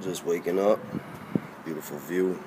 Just waking up. Beautiful view.